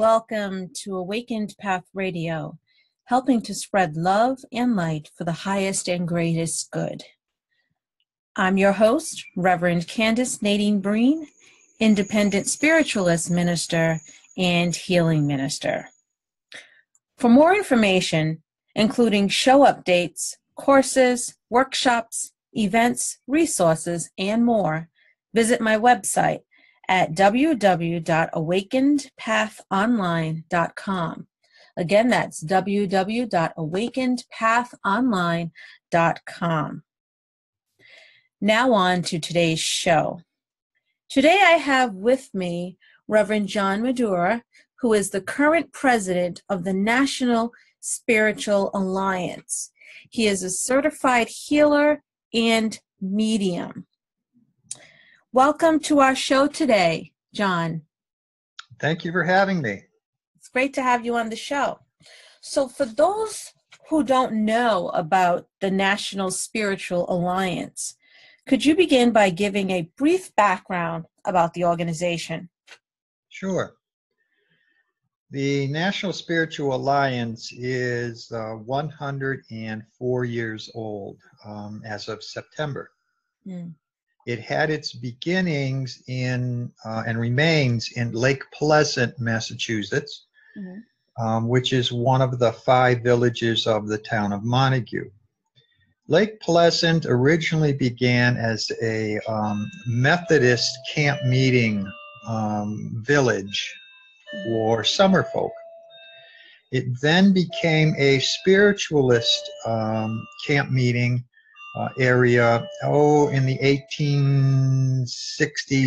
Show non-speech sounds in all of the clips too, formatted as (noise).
Welcome to Awakened Path Radio, helping to spread love and light for the highest and greatest good. I'm your host, Reverend Candace Nadine Breen, independent spiritualist minister and healing minister. For more information, including show updates, courses, workshops, events, resources, and more, visit my website at www.awakenedpathonline.com. Again, that's www.awakenedpathonline.com. Now, on to today's show. Today, I have with me Reverend John Madura, who is the current president of the National Spiritual Alliance. He is a certified healer and medium. Welcome to our show today, John. Thank you for having me. It's great to have you on the show. So, for those who don't know about the National Spiritual Alliance, could you begin by giving a brief background about the organization? Sure. The National Spiritual Alliance is uh, 104 years old um, as of September. Mm. It had its beginnings in uh, and remains in Lake Pleasant, Massachusetts, mm-hmm. um, which is one of the five villages of the town of Montague. Lake Pleasant originally began as a um, Methodist camp meeting um, village for summer folk. It then became a spiritualist um, camp meeting uh, area, oh, in the 1860s,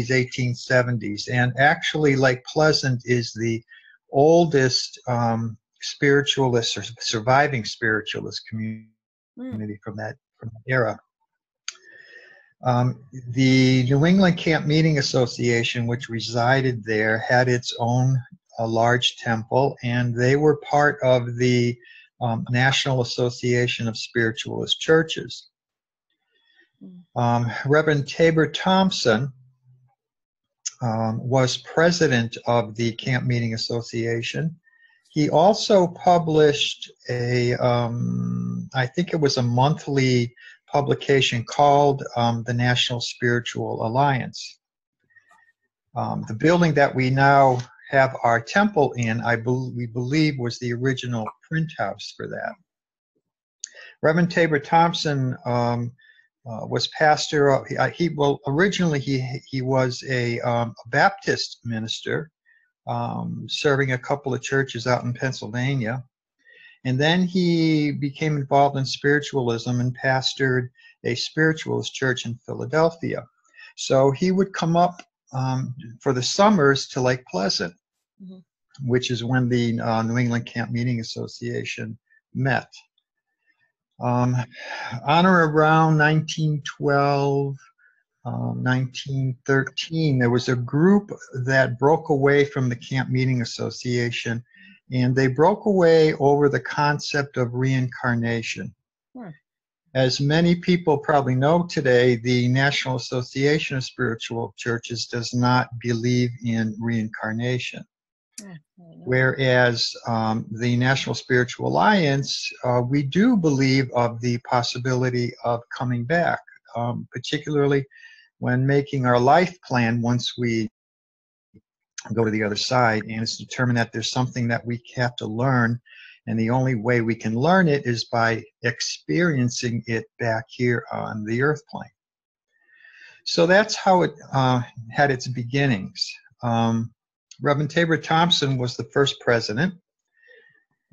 1870s. And actually, Lake Pleasant is the oldest um, spiritualist or surviving spiritualist community mm. from that from that era. Um, the New England Camp Meeting Association, which resided there, had its own a large temple, and they were part of the um, National Association of Spiritualist Churches. Um, Reverend Tabor Thompson um, was president of the Camp Meeting Association. He also published a, um, I think it was a monthly publication called um, the National Spiritual Alliance. Um, the building that we now have our temple in, I be- we believe, was the original print house for that. Reverend Tabor Thompson um, uh, was pastor. Of, he, he, well originally he he was a, um, a Baptist minister, um, serving a couple of churches out in Pennsylvania, and then he became involved in spiritualism and pastored a spiritualist church in Philadelphia. So he would come up um, for the summers to Lake Pleasant, mm-hmm. which is when the uh, New England Camp Meeting Association met. Um, on or around 1912, um, 1913, there was a group that broke away from the Camp Meeting Association, and they broke away over the concept of reincarnation. Hmm. As many people probably know today, the National Association of Spiritual Churches does not believe in reincarnation. Whereas um, the National Spiritual Alliance, uh, we do believe of the possibility of coming back, um, particularly when making our life plan once we go to the other side. And it's determined that there's something that we have to learn. And the only way we can learn it is by experiencing it back here on the earth plane. So that's how it uh, had its beginnings. Um, Reverend Tabor Thompson was the first president,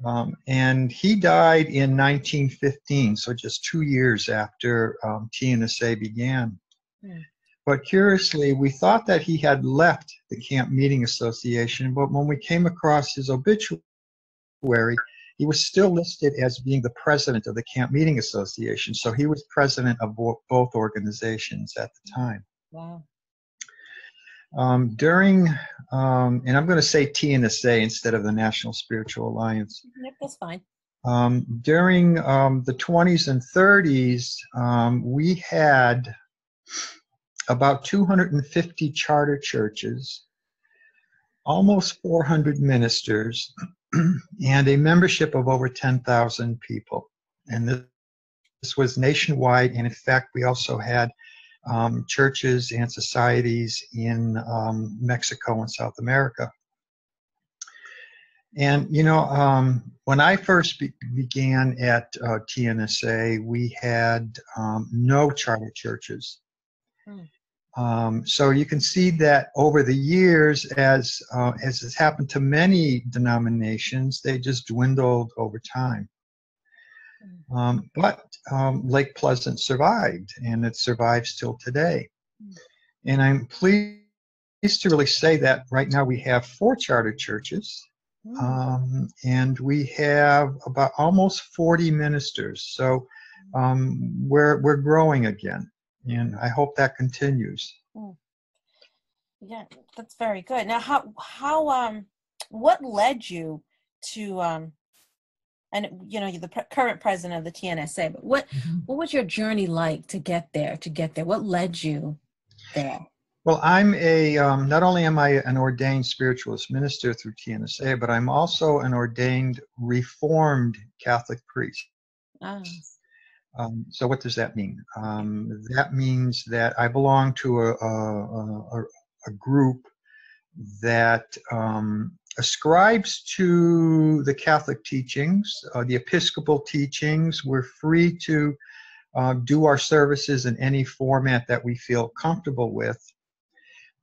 um, and he died in 1915, so just two years after um, TNSA began. Mm. But curiously, we thought that he had left the Camp Meeting Association, but when we came across his obituary, he was still listed as being the president of the Camp Meeting Association. So he was president of bo- both organizations at the time. Wow. Um, during, um, and I'm going to say TNSA instead of the National Spiritual Alliance. Yep, that's fine. Um, during um, the 20s and 30s, um, we had about 250 charter churches, almost 400 ministers, (clears throat) and a membership of over 10,000 people. And this, this was nationwide. And in fact, we also had um, churches and societies in um, Mexico and South America. And, you know, um, when I first be- began at uh, TNSA, we had um, no charter churches. Hmm. Um, so you can see that over the years, as uh, as has happened to many denominations, they just dwindled over time. Hmm. Um, but um, Lake Pleasant survived, and it survives till today. Mm. And I'm pleased to really say that right now we have four charter churches, Mm. um, and we have about almost 40 ministers. So um, we're we're growing again, and I hope that continues. Yeah, that's very good. Now, how how um what led you to um and you know you're the pre- current president of the TNSA, but what what was your journey like to get there? To get there, what led you there? Well, I'm a um, not only am I an ordained spiritualist minister through TNSA, but I'm also an ordained Reformed Catholic priest. Ah, Um, so what does that mean? Um, that means that I belong to a, a, a, a group that um, ascribes to the Catholic teachings, uh, the Episcopal teachings. We're free to uh, do our services in any format that we feel comfortable with.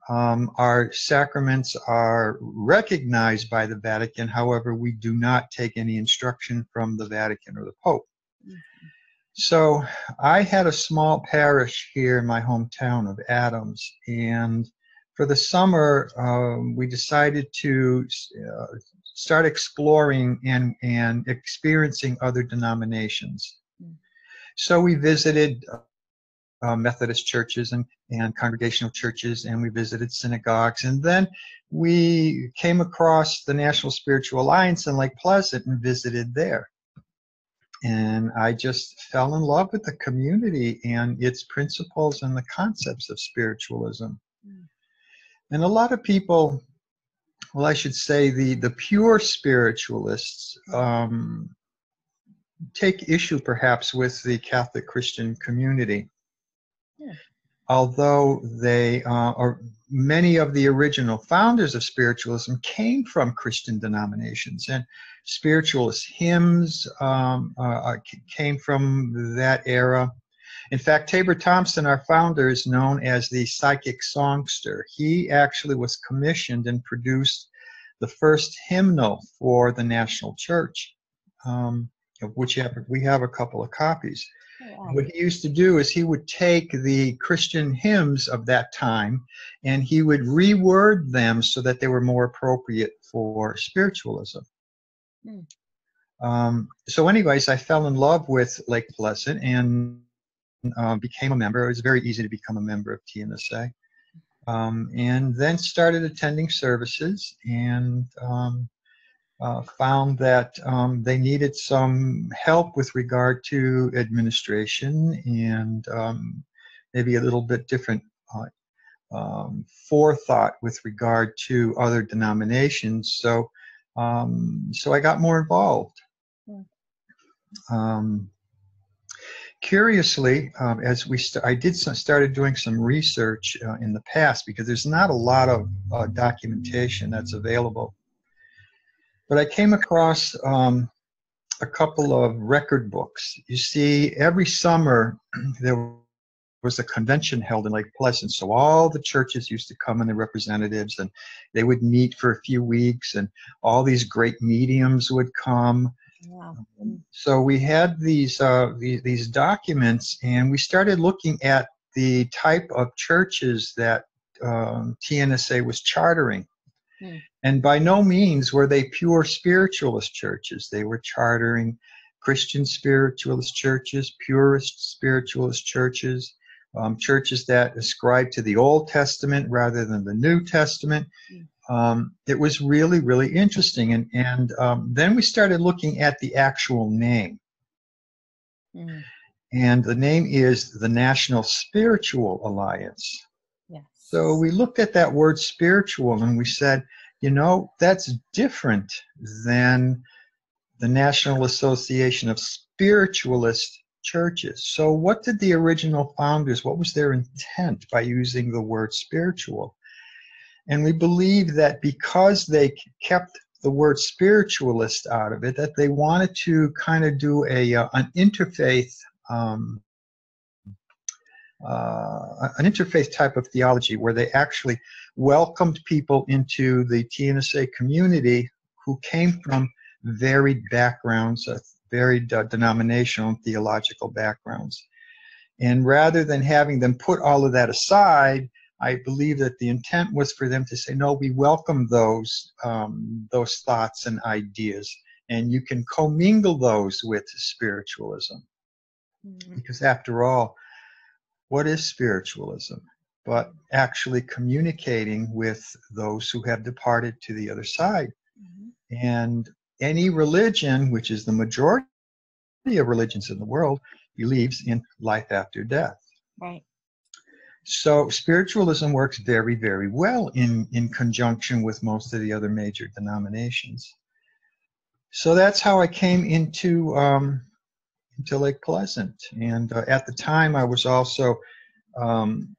Um, our sacraments are recognized by the Vatican. However, we do not take any instruction from the Vatican or the Pope. So I had a small parish here in my hometown of Adams, and for the summer, um, we decided to uh, start exploring and, and experiencing other denominations. Mm. So we visited uh, Methodist churches and, and congregational churches, and we visited synagogues. And then we came across the National Spiritual Alliance in Lake Pleasant and visited there and I just fell in love with the community and its principles and the concepts of spiritualism. Mm. And a lot of people, well, I should say the the pure spiritualists um, take issue perhaps with the Catholic Christian community. Yeah. Although they uh, are many of the original founders of spiritualism came from Christian denominations, and spiritualist hymns um, uh, came from that era. In fact, Tabor Thompson, our founder, is known as the psychic songster. He actually was commissioned and produced the first hymnal for the National Church, um, of which we have a couple of copies. wow. What he used to do is he would take the Christian hymns of that time and he would reword them so that they were more appropriate for spiritualism. Hmm. Um, so, anyways, I fell in love with Lake Pleasant and uh, became a member. It was very easy to become a member of TNSA. Um, and then started attending services and um, uh, found that um, they needed some help with regard to administration and um, maybe a little bit different uh, um, forethought with regard to other denominations. So, um, so I got more involved. Hmm. Um, curiously, um, as we st- I did some, started doing some research uh, in the past because there's not a lot of uh, documentation that's available. But I came across um, a couple of record books. You see, every summer (clears throat) there was a convention held in Lake Pleasant, so all the churches used to come and the representatives, and they would meet for a few weeks, and all these great mediums would come. Wow. So we had these, uh, these these documents, and we started looking at the type of churches that um, TNSA was chartering. Mm. And by no means were they pure spiritualist churches. They were chartering Christian spiritualist churches, purist spiritualist churches, um, churches that ascribe to the Old Testament rather than the New Testament. Hmm. Um, it was really, really interesting. And, and um, then we started looking at the actual name. Mm. And the name is the National Spiritual Alliance. Yes. So we looked at that word spiritual and we said, you know, that's different than the National Association of Spiritualist Churches. So, what did the original founders, what was their intent by using the word spiritual? And we believe that because they kept the word spiritualist out of it, that they wanted to kind of do a uh, an interfaith um, uh, an interfaith type of theology where they actually welcomed people into the TNSA community who came from varied backgrounds, uh, varied uh, denominational and theological backgrounds. And rather than having them put all of that aside, I believe that the intent was for them to say, no, we welcome those um, those thoughts and ideas, and you can commingle those with spiritualism. Mm-hmm. Because after all, what is spiritualism? But actually communicating with those who have departed to the other side. Mm-hmm. And any religion, which is the majority of religions in the world, believes in life after death. Right. So spiritualism works very, very well in, in conjunction with most of the other major denominations. So that's how I came into um, into Lake Pleasant. And uh, at the time, I was also um,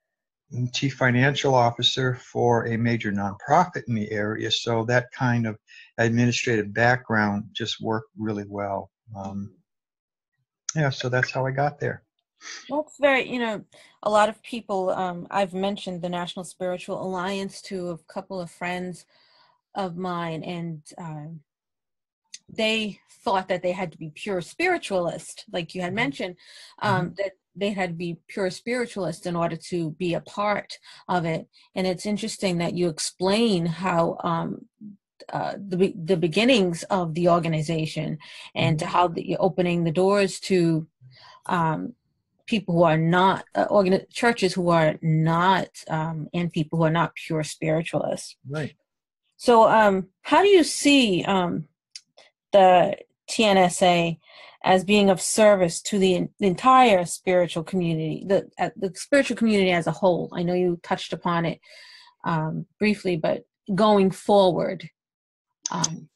chief financial officer for a major nonprofit in the area. So that kind of administrative background just worked really well. Um, yeah, so that's how I got there. Well, it's very, you know, a lot of people, um, I've mentioned the National Spiritual Alliance to a couple of friends of mine, and uh, they thought that they had to be pure spiritualist, like you had mm-hmm. mentioned, um, mm-hmm. that they had to be pure spiritualist in order to be a part of it. And it's interesting that you explain how um, uh, the the beginnings of the organization and mm-hmm. how the opening the doors to um, people who are not uh, organi- churches who are not um, and people who are not pure spiritualists. Right. So, um, how do you see um, the TNSA as being of service to the, the entire spiritual community, the uh, the spiritual community as a whole. I know you touched upon it um, briefly, but going forward. Um,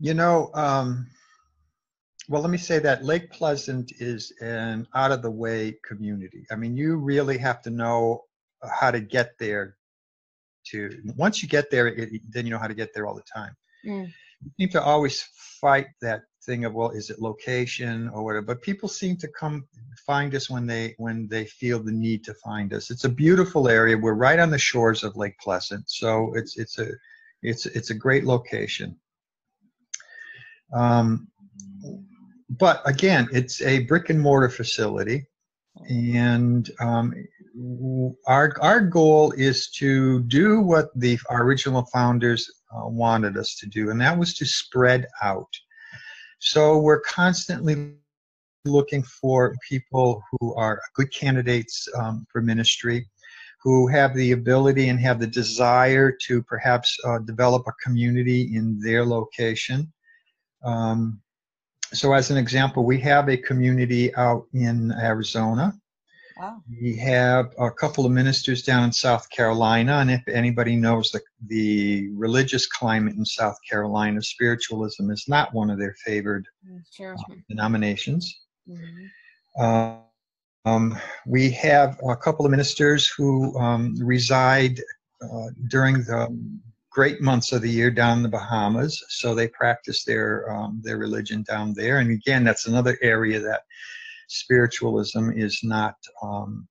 you know, um, well, let me say that Lake Pleasant is an out of the way community. I mean, you really have to know how to get there. To once you get there, it, then you know how to get there all the time. Mm seem to always fight that thing of well is it location or whatever but people seem to come find us when they when they feel the need to find us it's a beautiful area we're right on the shores of lake pleasant so it's it's a it's it's a great location um, but again it's a brick and mortar facility and um, our our goal is to do what the our original founders uh, wanted us to do, and that was to spread out. So we're constantly looking for people who are good candidates um, for ministry, who have the ability and have the desire to perhaps uh, develop a community in their location. Um, so, as an example, we have a community out in Arizona Wow. We have a couple of ministers down in South Carolina, and if anybody knows the, the religious climate in South Carolina, spiritualism is not one of their favored mm, sure. uh, denominations. Mm-hmm. Uh, um, we have a couple of ministers who um, reside uh, during the great months of the year down in the Bahamas, so they practice their um, their religion down there. And again, that's another area that spiritualism is not um,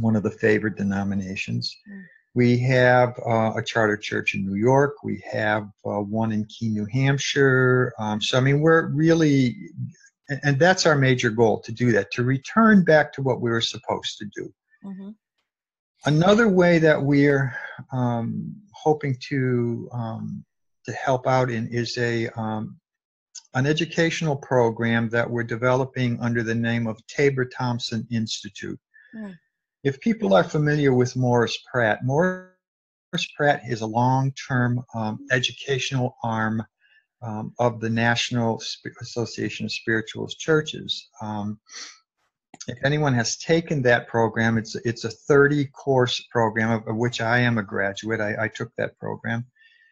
one of the favored denominations. Mm. We have uh, a charter church in New York. We have uh, one in Keene, New Hampshire. Um, so, I mean, we're really, and that's our major goal to do that, to return back to what we were supposed to do. Mm-hmm. Another way that we're um, hoping to um, to help out in is a um, an educational program that we're developing under the name of Tabor Thompson Institute. Mm. If people are familiar with Morris Pratt, Morris Pratt is a long-term um, educational arm um, of the National Association of Spiritualist Churches. If anyone has taken that program, it's it's a 30 course program of, of which I am a graduate. I, I took that program.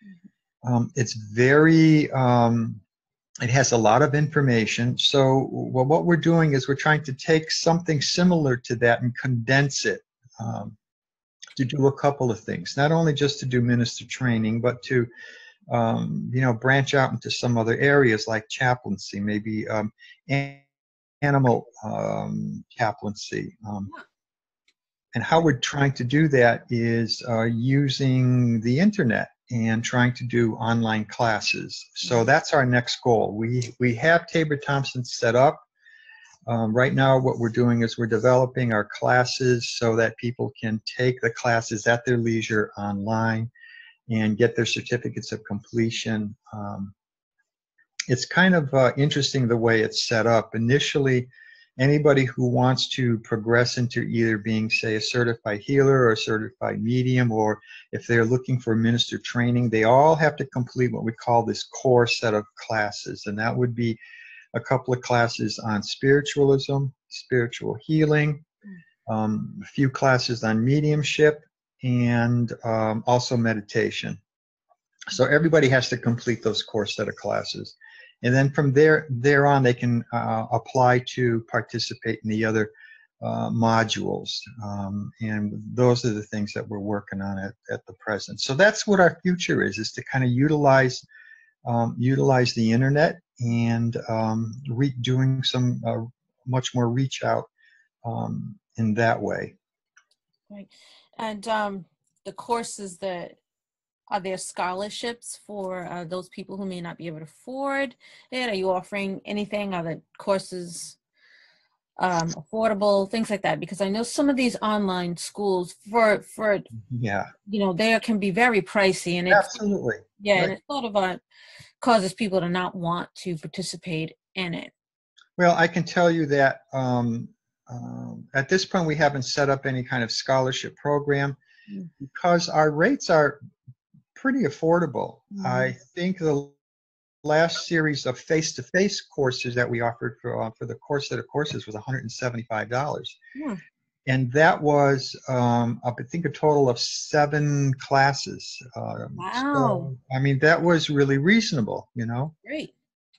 Mm-hmm. Um, it's very um, it has a lot of information. So well, what we're doing is we're trying to take something similar to that and condense it um, to do a couple of things. Not only just to do minister training, but to um, you know branch out into some other areas like chaplaincy, maybe um, animal um, chaplaincy. Um, and how we're trying to do that is uh, using the internet and trying to do online classes. So mm-hmm. that's our next goal. We we have Tabor Thompson set up. Um, right now, what we're doing is we're developing our classes so that people can take the classes at their leisure online and get their certificates of completion. Um, it's kind of uh, interesting the way it's set up. Initially, anybody who wants to progress into either being, say, a certified healer or a certified medium, or if they're looking for minister training, they all have to complete what we call this core set of classes. And that would be a couple of classes on spiritualism, spiritual healing, um, a few classes on mediumship, and um, also meditation. So everybody has to complete those core set of classes and then from there there on they can uh, apply to participate in the other uh, modules. Um, and those are the things that we're working on at, at the present. So that's what our future is is to kind of utilize um, utilize the internet and um, re- doing some uh, much more reach out um, in that way. Right. And um, the courses that are there scholarships for uh, those people who may not be able to afford it? Are you offering anything? Are the courses um, affordable? Things like that? Because I know some of these online schools for for yeah you know they can be very pricey and absolutely yeah right. and it sort of uh, causes people to not want to participate in it. Well, I can tell you that um, um, at this point we haven't set up any kind of scholarship program mm. because our rates are pretty affordable. Mm-hmm. I think the last series of face-to-face courses that we offered for uh, for the course set of courses was $175. Yeah. And that was, um, I think, a total of seven classes. Um, wow! So, I mean, that was really reasonable. You know. Great.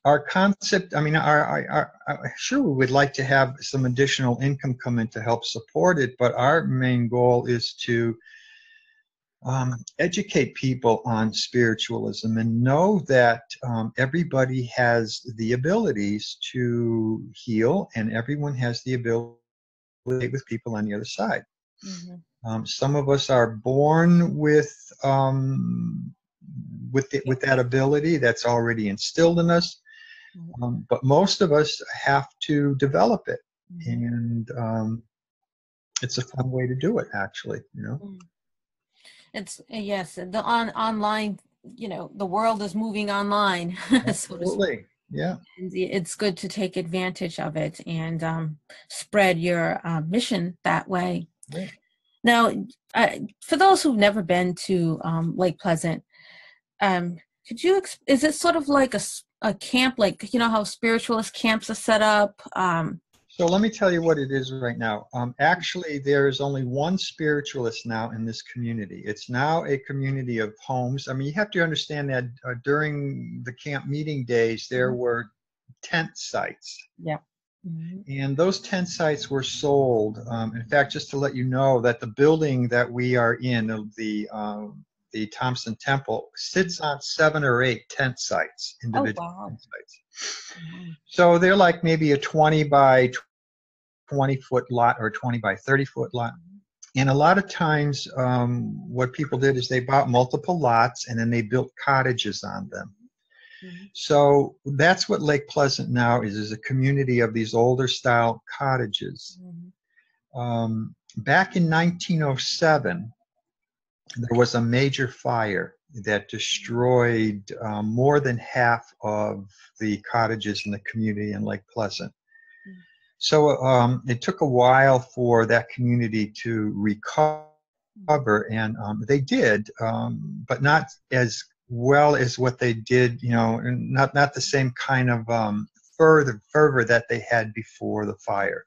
Our concept. I mean, our, our, our, sure we would like to have some additional income come in to help support it, but our main goal is to um, educate people on spiritualism and know that um, everybody has the abilities to heal and everyone has the ability with people on the other side. Mm-hmm. Um, some of us are born with um, with the, with that ability that's already instilled in us, mm-hmm. um, but most of us have to develop it, mm-hmm. and um, it's a fun way to do it. Actually, you know. It's yes, the on online. You know, the world is moving online. (laughs) Absolutely. yeah. And it's good to take advantage of it and um, spread your uh, mission that way. Right. Now, uh, for those who've never been to um, Lake Pleasant, um, could you? Is it sort of like a, a camp, like you know how spiritualist camps are set up? Um, so let me tell you what it is right now. Um, actually, there is only one spiritualist now in this community. It's now a community of homes. I mean, you have to understand that uh, during the camp meeting days, there mm-hmm. were tent sites. Yeah. Mm-hmm. And those tent sites were sold. Um, in fact, just to let you know that the building that we are in, the um, the Thompson Temple, sits on seven or eight tent sites, individual oh, wow. tent sites. Mm-hmm. So they're like maybe a 20 by 20 foot lot or 20 by 30 foot lot. And a lot of times, um, what people did is they bought multiple lots and then they built cottages on them. Mm-hmm. So that's what Lake Pleasant now is, is a community of these older style cottages. Mm-hmm. um, back in 1907, there was a major fire that destroyed um, more than half of the cottages in the community in Lake Pleasant. So um, it took a while for that community to recover, and um, they did, um, but not as well as what they did. You know, not not the same kind of um, fervor fervor that they had before the fire.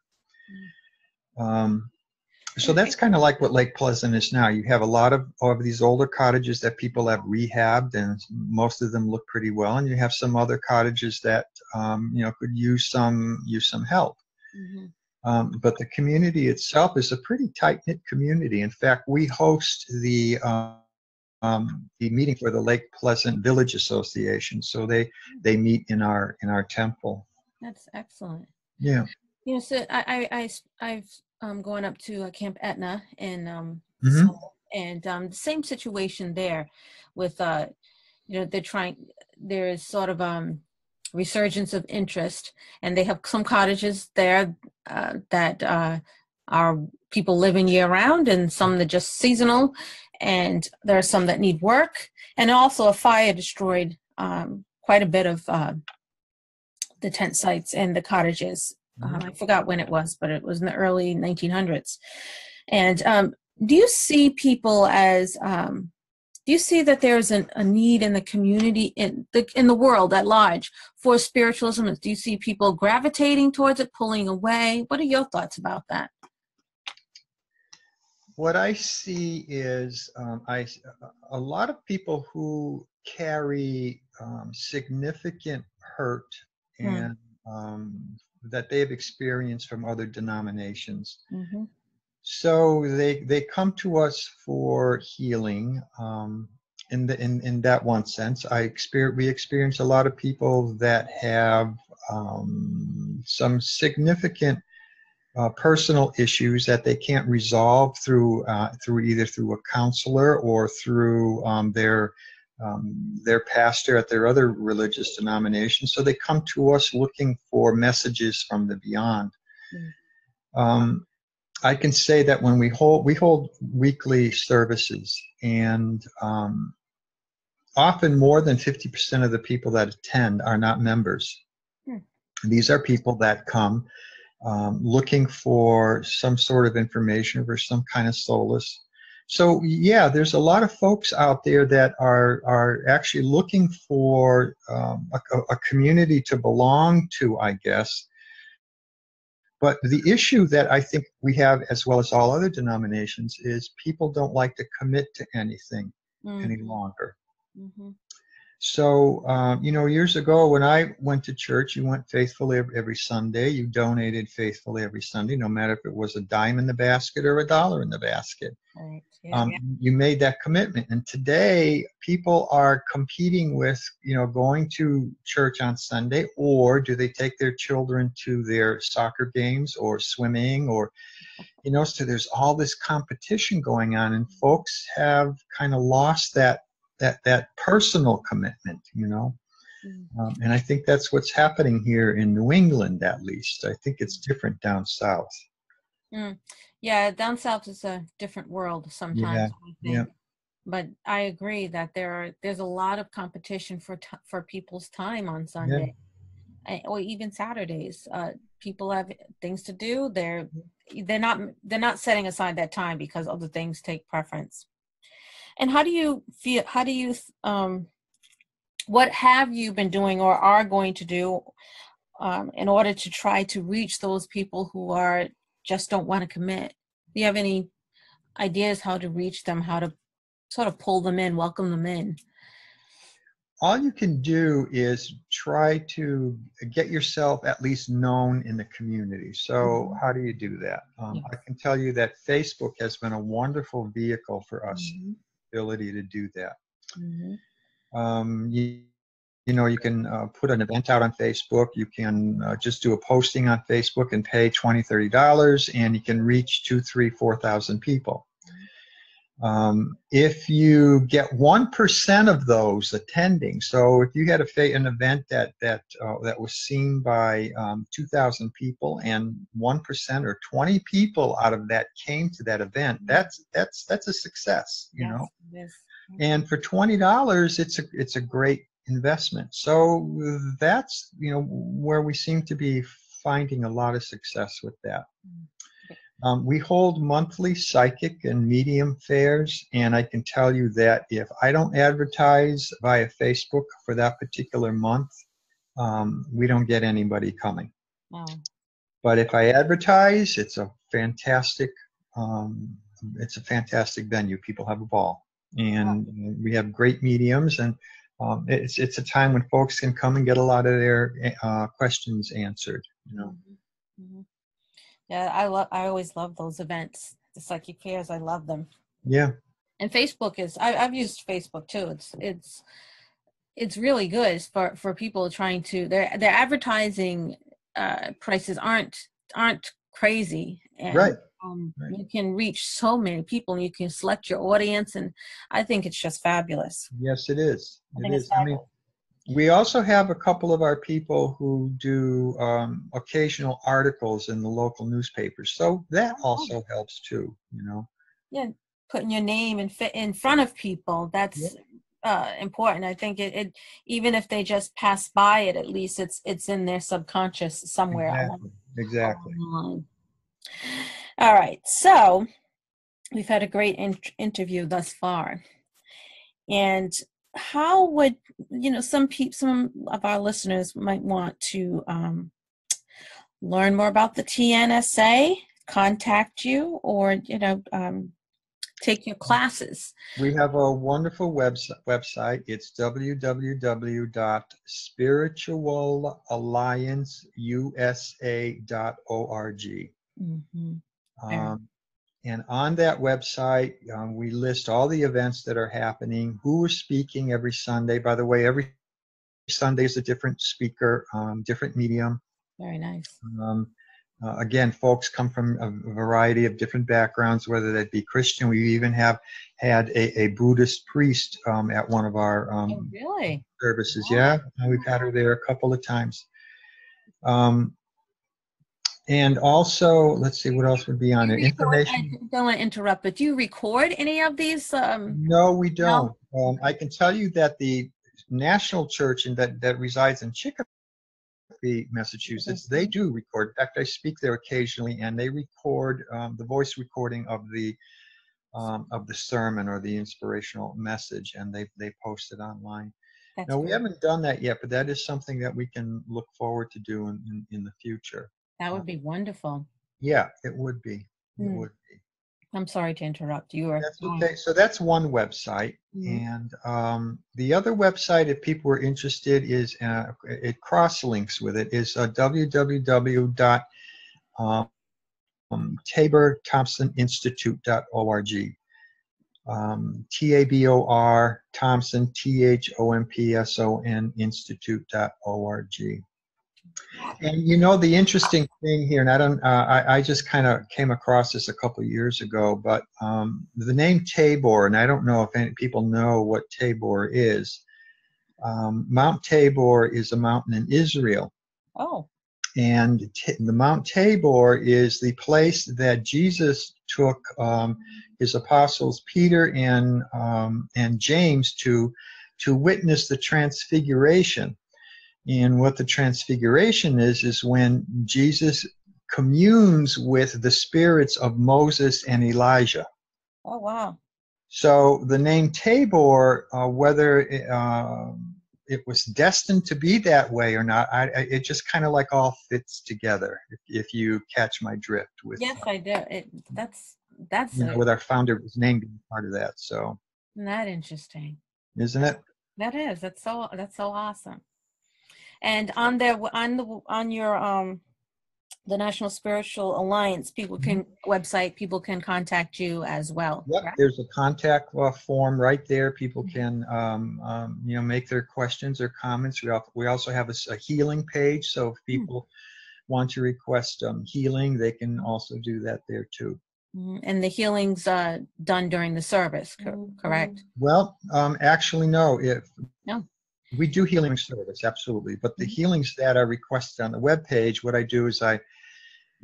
Mm. Um, so that's kind of like what Lake Pleasant is now. You have a lot of, of these older cottages that people have rehabbed, and most of them look pretty well. And you have some other cottages that um, you know could use some use some help. Mm-hmm. Um, but the community itself is a pretty tight knit community. In fact, we host the um, um, the meeting for the Lake Pleasant Village Association. So they they meet in our in our temple. That's excellent. Yeah. You know, so I I, I I've um, going up to uh, Camp Etna and um, mm-hmm. and um, the same situation there with uh, you know they're trying there is sort of um resurgence of interest and they have some cottages there uh, that uh, are people living year round and some that just seasonal and there are some that need work and also a fire destroyed um, quite a bit of uh, the tent sites and the cottages Mm-hmm. Um, I forgot when it was, but it was in the early 1900s. And um, do you see people as um, do you see that there's an, a need in the community in the in the world at large for spiritualism? Do you see people gravitating towards it, pulling away? What are your thoughts about that? What I see is um, I a lot of people who carry um, significant hurt hmm. and um, that they've experienced from other denominations. Mm-hmm. So they they come to us for healing. Um, in the in, in that one sense, I experience we experience a lot of people that have um, some significant uh, personal issues that they can't resolve through uh, through either through a counselor or through um, their um, their pastor at their other religious denomination. So they come to us looking for messages from the beyond. Mm. Um, I can say that when we hold we hold weekly services, and um, often more than fifty percent of the people that attend are not members. Mm. These are people that come um, looking for some sort of information or some kind of solace so yeah, there's a lot of folks out there that are are actually looking for um, a, a community to belong to, I guess. But the issue that I think we have, as well as all other denominations, is people don't like to commit to anything mm-hmm. any longer. Mm-hmm. So, um, you know, years ago when I went to church, you went faithfully every Sunday. You donated faithfully every Sunday, no matter if it was a dime in the basket or a dollar in the basket. Right. Yeah, um, yeah. You made that commitment. And today, people are competing with, you know, going to church on Sunday, or do they take their children to their soccer games or swimming or, you know, so there's all this competition going on, and folks have kind of lost that that that personal commitment you know mm. um, and i think that's what's happening here in new england at least i think it's different down south mm. yeah down south is a different world sometimes yeah, yeah. but i agree that there are there's a lot of competition for t- for people's time on sunday yeah. or even saturdays uh, people have things to do they're mm-hmm. they're not they're not setting aside that time because other things take preference and how do you feel how do you um, what have you been doing or are going to do um, in order to try to reach those people who are just don't want to commit do you have any ideas how to reach them how to sort of pull them in welcome them in all you can do is try to get yourself at least known in the community. So, mm-hmm. how do you do that? Um. I can tell you that Facebook has been a wonderful vehicle for us mm-hmm ability to do that. Mm-hmm. Um, you, you know, you can uh, put an event out on Facebook. You can uh, just do a posting on Facebook and pay $20, $30, and you can reach two, three, 4,000 people. Um, if you get 1% of those attending, so if you had a, an event that, that, uh, that was seen by um, 2,000 people and 1% or 20 people out of that came to that event, that's, that's, that's a success, you Yes, know? is. and for twenty dollars it's a it's a great investment. So that's you know where we seem to be finding a lot of success with that um, we hold monthly psychic and medium fairs and i can tell you that if i don't advertise via facebook for that particular month um, we don't get anybody coming Wow. but if i advertise it's a fantastic um, it's a fantastic venue people have a ball and we have great mediums and um, it's it's a time when folks can come and get a lot of their uh, questions answered you know Mhm. Mhm. Yeah, I love. I always love those events, the psychic fairs. I love them. yeah And Facebook is. I, I've used Facebook too. It's it's it's really good for for people trying to. Their their advertising uh, prices aren't aren't crazy. And, right Um, Right. You can reach so many people, and you can select your audience, and I think it's just fabulous. yes it is. I it is. i mean. We also have a couple of our people who do um, occasional articles in the local newspapers so that Oh. also helps too you know? Yeah, putting your name and fit in front of people that's uh, important. I think it, it even if they just pass by it at least it's it's in their subconscious somewhere exactly exactly. all right so we've had a great in- interview thus far. And how would you know some people some of our listeners might want to um, learn more about the tnsa contact you or you know um, take your classes We have a wonderful website. Website. It's www.spiritualallianceusa.org. hmm Um, and on that website, um, we list all the events that are happening, who is speaking every Sunday. By the way, every Sunday is a different speaker, um, different medium. Very nice. Um, uh, again, folks come from a variety of different backgrounds, whether that be Christian. We even have had a, a Buddhist priest um, at one of our Oh, um, really? services. Wow. Yeah, we've had her there a couple of times. Um, and also, let's see what else would be on there. Information. I don't want to interrupt, but do you record any of these? Um, No, we don't. Um, I can tell you that the national church in that, that resides in Chicopee, Massachusetts, they do record. In fact, I speak there occasionally, and they record um, the voice recording of the um, of the sermon or the inspirational message, and they they post it online. that's No, we great. haven't done that yet, but that is something that we can look forward to doing in, in the future. That would be wonderful. Yeah, it would be. It Hmm. would be. I'm sorry to interrupt. You were. That's okay. So that's one website. Mhm. And um, the other website, if people are interested, is uh, it cross links with it is uh, www. Um. Um, T A B O R Thompson T H O M P S O N Institute.org. And you know the interesting thing here, and I don't, uh, I, I just kind of came across this a couple years ago, but um, the name Tabor, and I don't know if any people know what Tabor is. Um, Mount Tabor is a mountain in Israel, Oh, and t- the Mount Tabor is the place that Jesus took um, his apostles Peter and um, and James to to witness the transfiguration. And what the transfiguration is, is when Jesus communes with the spirits of Moses and Elijah. oh wow. So the name Tabor, uh, whether it, uh, it was destined to be that way or not, I, I, it just kind of like all fits together. If, if you catch my drift with Yes, I do. It, that's that's you know, uh, with our founder's name being part of that. So isn't that interesting. isn't it? That is. That's so. That's so awesome. And on their on the on your um the National Spiritual Alliance people can website people can contact you as well. Mm-hmm. Yep, there's a contact uh, form right there. People can, um, um, you know, make their questions or comments. We, we also have a healing page, so if people want to request um, healing, they can also do that there too. And the healing's uh, done during the service, cor- correct? Well, um, actually, no. If No. We do healing service, absolutely. But the Mhm. healings that are requested on the web page, what I do is I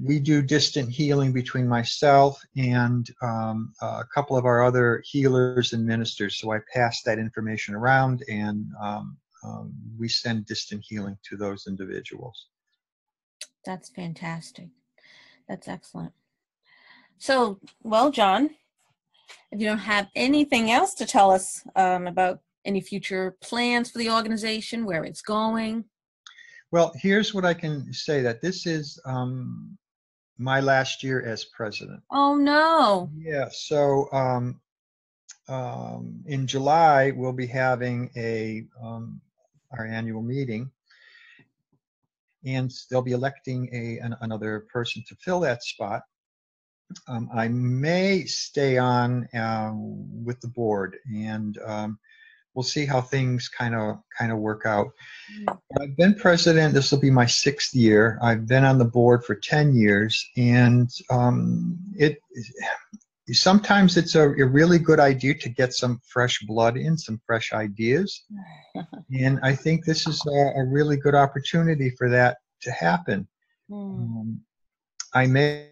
we do distant healing between myself and um, a couple of our other healers and ministers. So I pass that information around, and um, um, we send distant healing to those individuals. That's fantastic. That's excellent. So, well, John, if you don't have anything else to tell us um, about any future plans for the organization, where it's going, Well, here's what I can say: that this is um, my last year as president. oh no. Yeah, so um, um, in July, we'll be having a, um, our annual meeting. And they'll be electing a, an- another person to fill that spot. Um, I may stay on uh, with the board and um, we'll see how things kind of, kind of work out. I've been president, this will be my sixth year. I've been on the board for 10 years and um, it, sometimes it's a, a really good idea to get some fresh blood in, some fresh ideas. (laughs) And I think this is a, a really good opportunity for that to happen. Hmm. Um, I may,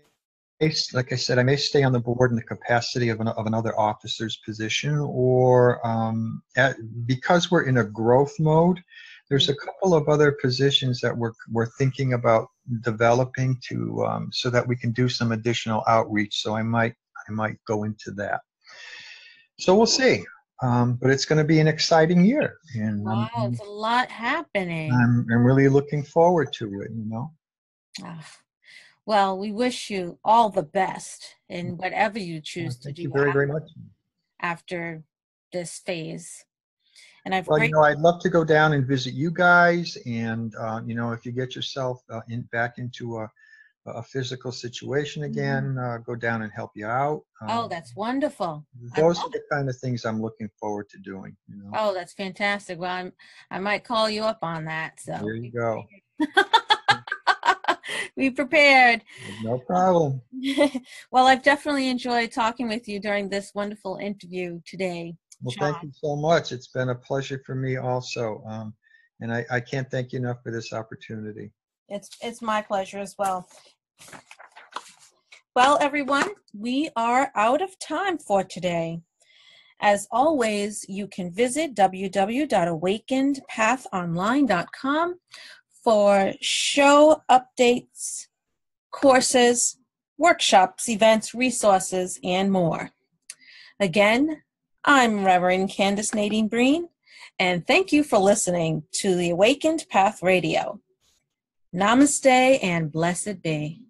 like I said, I may stay on the board in the capacity of, an, of another officer's position, or um, at, because we're in a growth mode, there's a couple of other positions that we're, we're thinking about developing to um, so that we can do some additional outreach. So I might I might go into that. So we'll see. Um, but it's going to be an exciting year, and Wow, I'm, it's a lot happening. I'm, I'm really looking forward to it. You know. Ah, Well, we wish you all the best in whatever you choose to Thank do you very, af- very much. after this phase. And I've Well, great, you know, I'd love to go down and visit you guys, and uh, you know, if you get yourself uh, in back into a, a physical situation again, uh, go down and help you out. Mm-hmm. oh, Um, that's wonderful. Those are the kind of things I'm looking forward to doing. You know, Oh, that's fantastic. Well, I'm, I might call you up on that. So there you go. (laughs) be prepared. No problem. (laughs) well, I've definitely enjoyed talking with you during this wonderful interview today. Well, thank you so much. It's been a pleasure for me also, um, and I, I can't thank you enough for this opportunity. It's it's my pleasure as well. Well, everyone, we are out of time for today. As always, you can visit www.awakenedpathonline.com for show updates, courses, workshops, events, resources, and more. Again, I'm Reverend Candace Nadine Breen, and thank you for listening to the Awakened Path Radio. Namaste and blessed be.